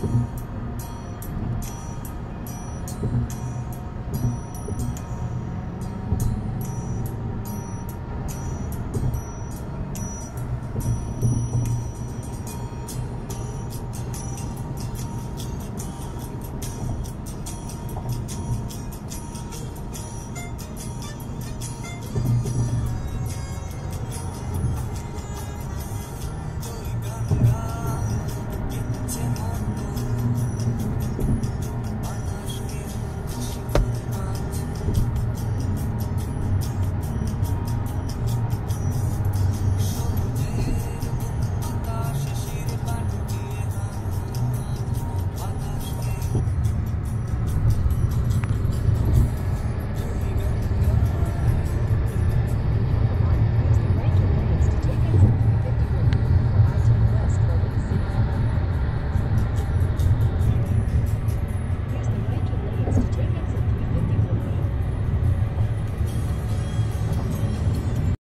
Mm-hmm.